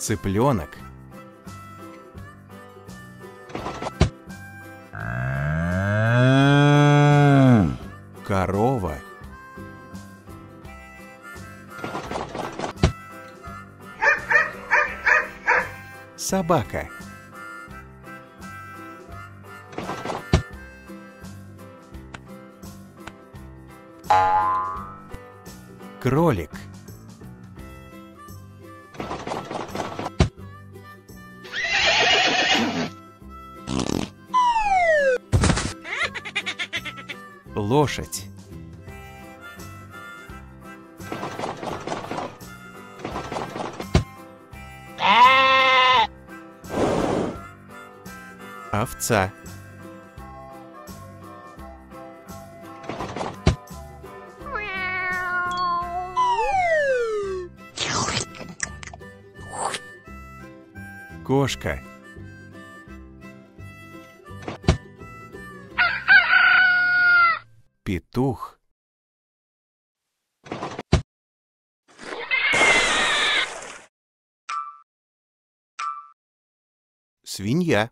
Цыпленок. Корова. Собака. Кролик. Лошадь. Овца. Кошка. Петух. Свинья.